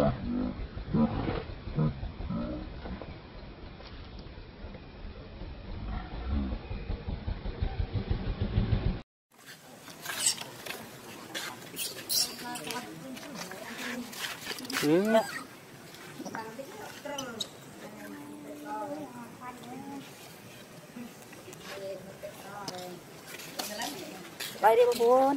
Ừ. Bay đi bà buồn.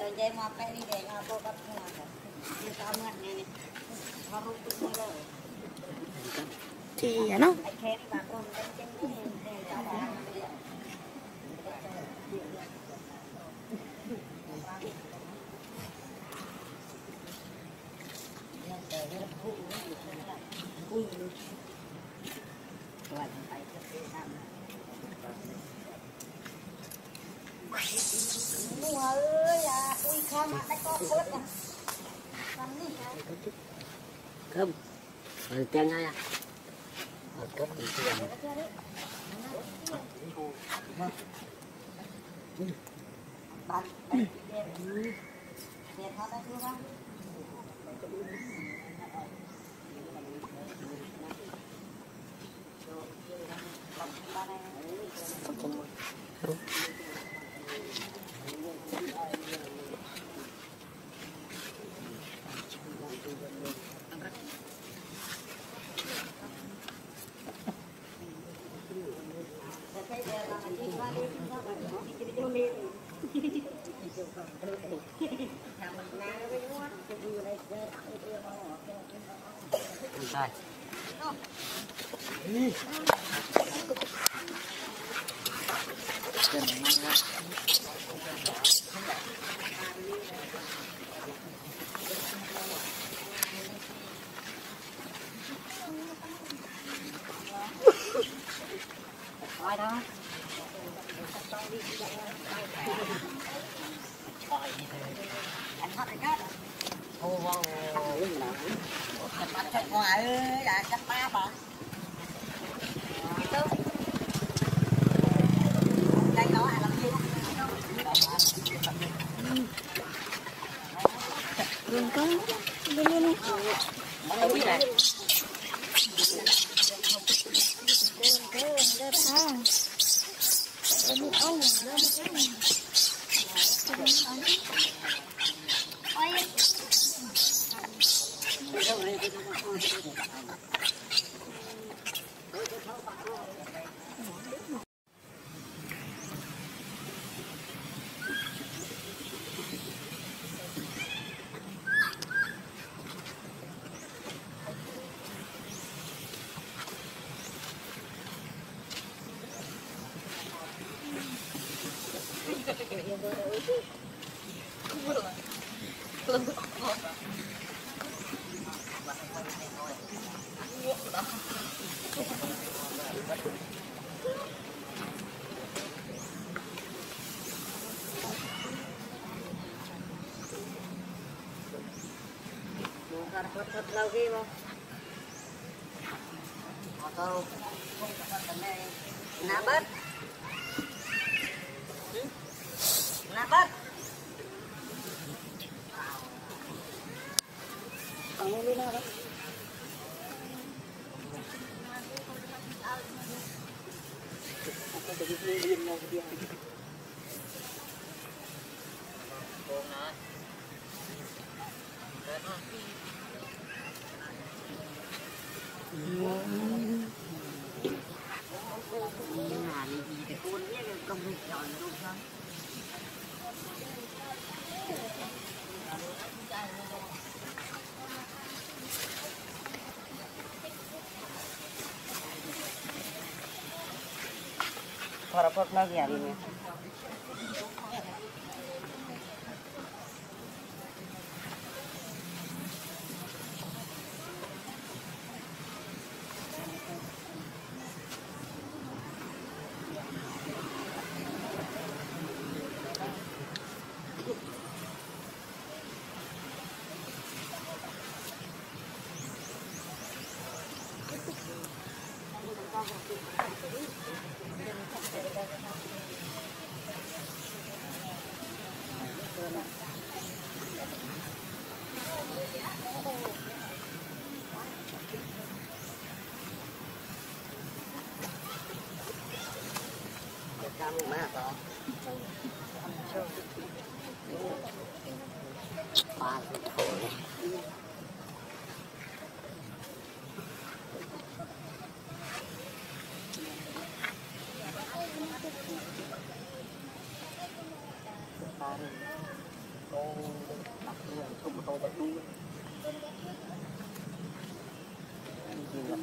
Nó nó. Thì nó. Mình để cho bà. Mua ơi là ui không mà đánh con phớt nè. Con cơm? Không. Rồi chân ngay à. Rồi cấp thì tiền. Bạn, bạn đẹp. Chưa. Rồi đó. Anh hết rồi đó. Ô wow. Bắt thật ngoài là chắc ba bà. Đây đó, ai làm gì? Đừng có. Lên lên lên. Đâu biết này. Phật फरक न घ्यारी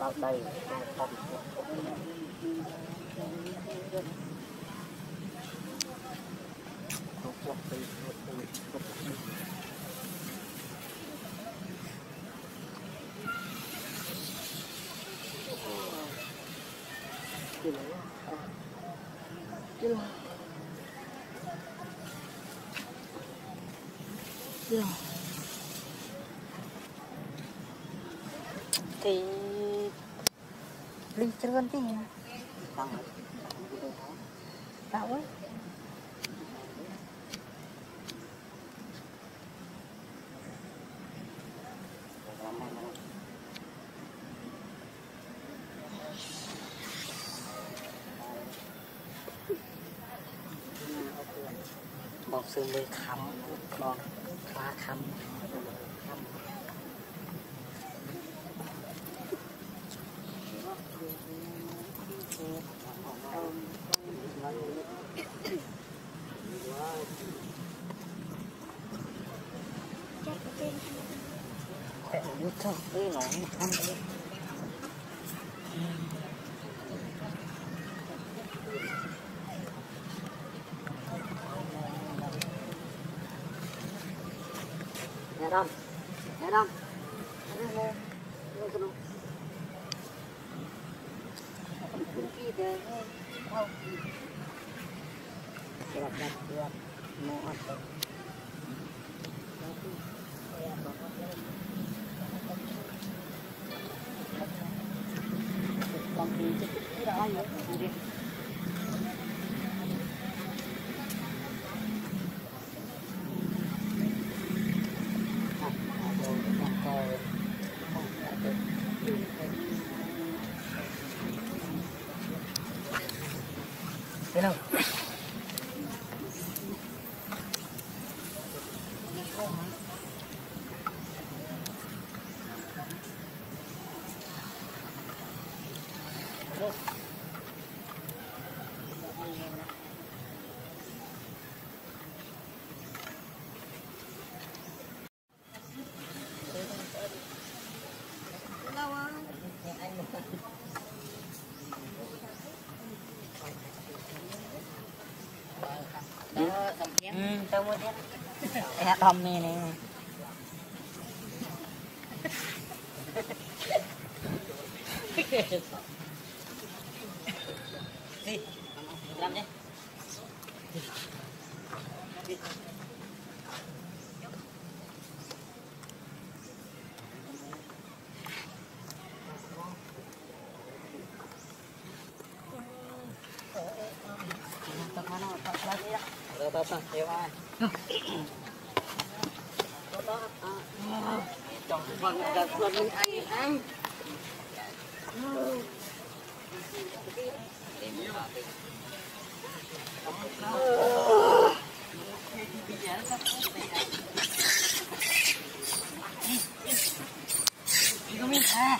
ដល់ដី konti. Tahu. Bọc xương đi khám, bọc khóa khám. Ini. tôi mua tiếp. Hẹn hôm nay này. 到上台湾。走吧。啊。走吧，我们再说明一下。嗯。哎。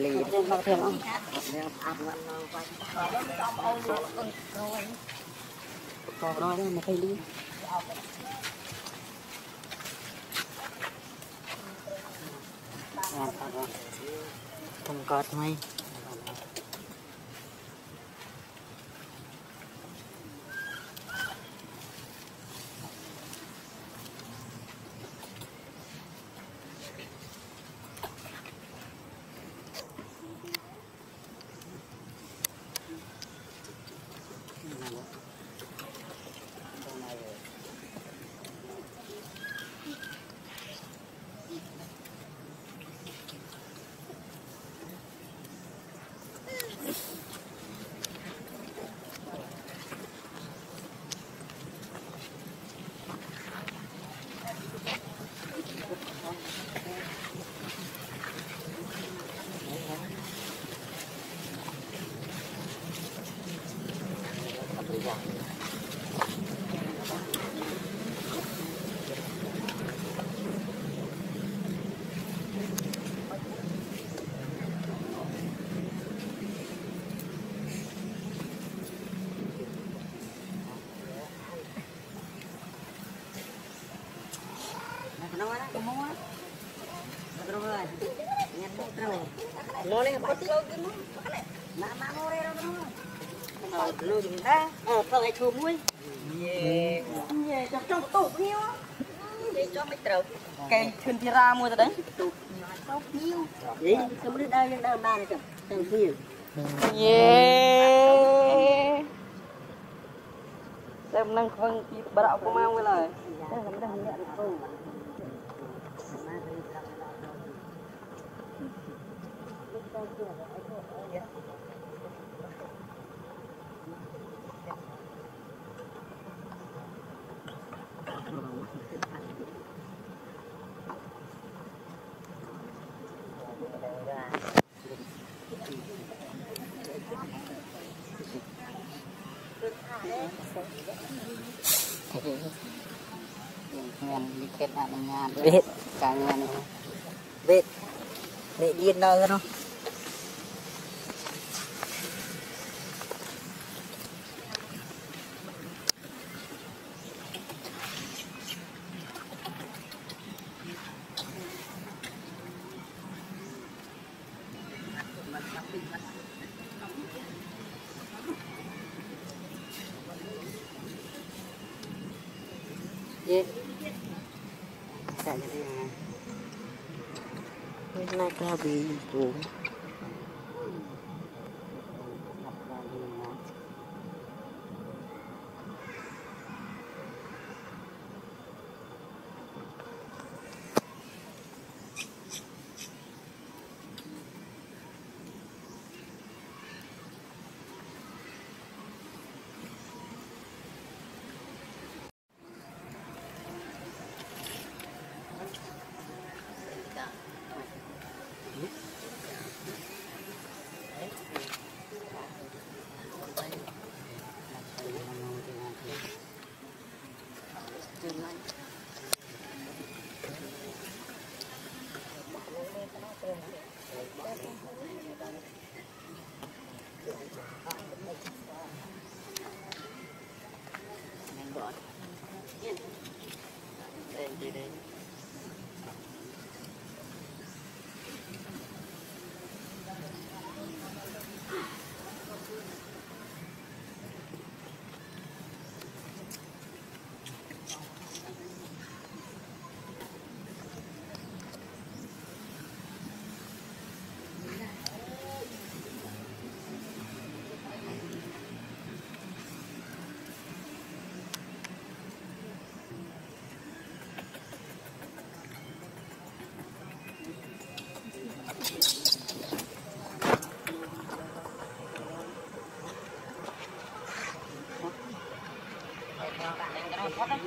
lì trên bao thêm không áp nó có rồi mà phải đi không có mày. កែឈុនធីរាមួយទៅដែរទូភៀវហីខ្ញុំនេះដើរយើងដើរបានទេទាំងភៀវយេតែមិននឹងខ្វឹងពីបរអពុកមកវិញឡើយតែមិនដឹងអ្នកទៅ Thank you. Biết Cả ngan. biết để điên đâu nó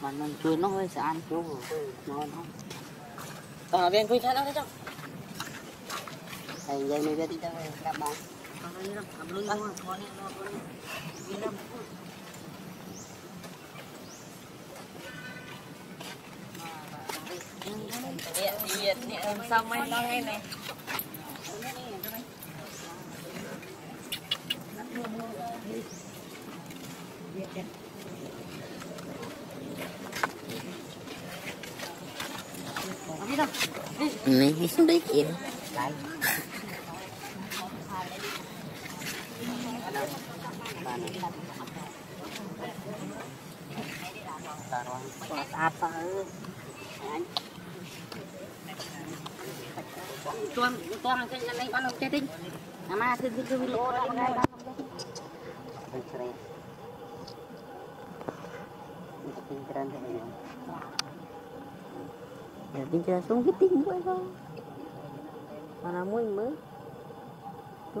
mà mình chui nó hơi sẽ ăn chú ngon không ờ bên chui sao đó đấy chứ thầy dây này biết đi đâu các bạn xong anh nói em này Ini sedikit. Buat apa? Tuan, tuan cái này con chết đi. Mà thì thì lỗ ra ngay con chết. pinggiran sa sungguh Dari pinggir sa mui mui, ko ito. Manamoy mo. Ito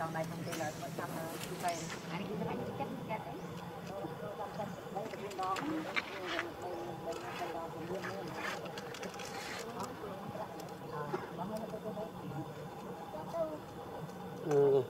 ដល់ដៃខ្ញុំទេឡើយខ្ញុំថាគឺតែអានេះគឺតែចិត្តចិត្តទេទៅដល់ចិត្តបីទៅដងបីបីទៅដល់ជំនាញហ្នឹងអឺ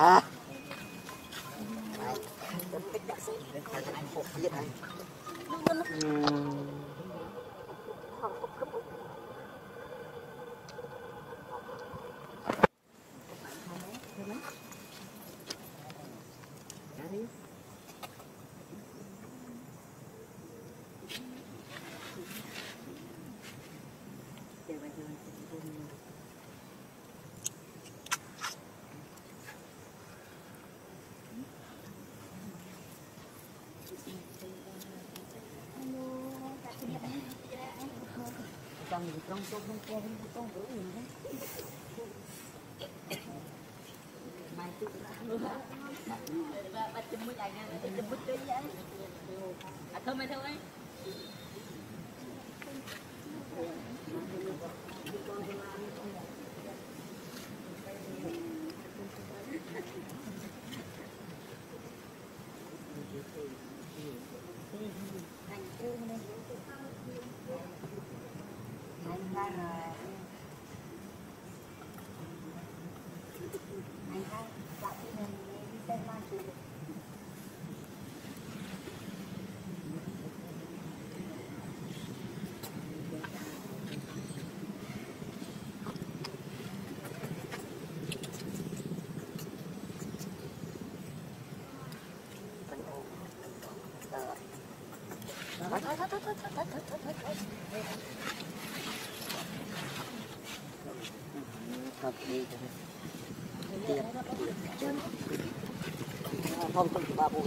Ah. chồng thì con con con con con con gì hết mai chút nữa bắt chung với anh bắt chung với tí vậy à thôi mày thôi không không ba bốn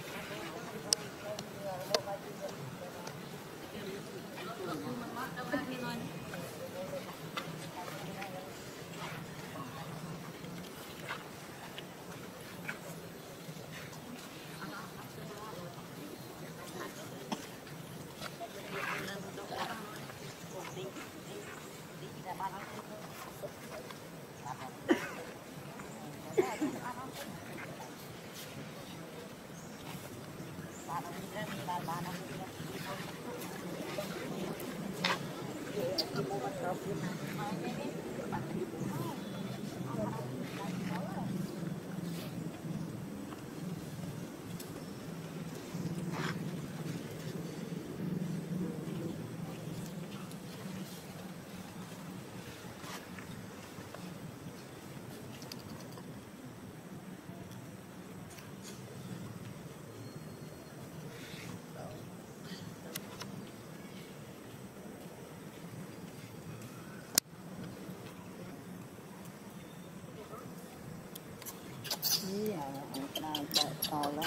鸡啊，那倒倒了。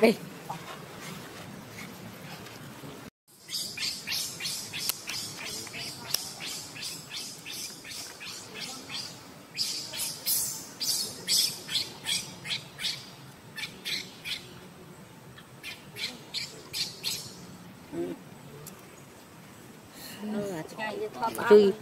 đi. Three.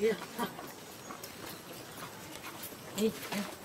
哎呀哎哎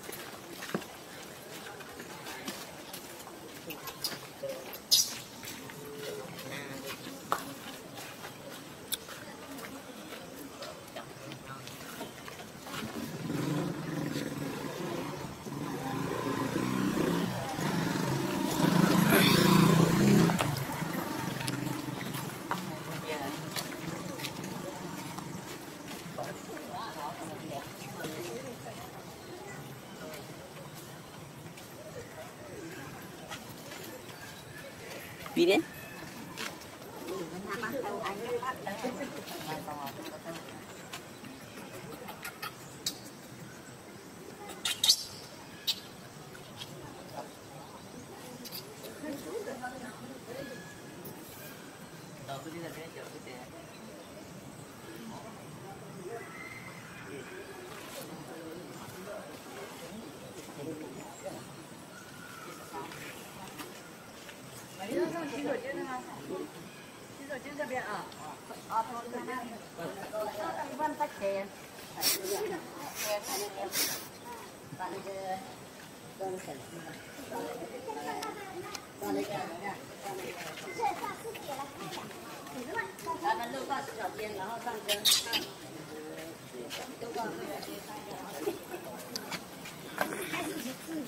咱们路到洗手间，然后上车。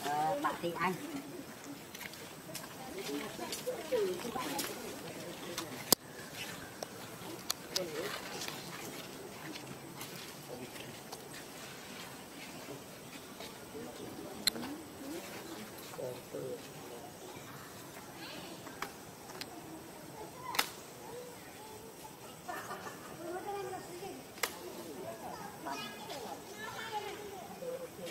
呃，马蹄安。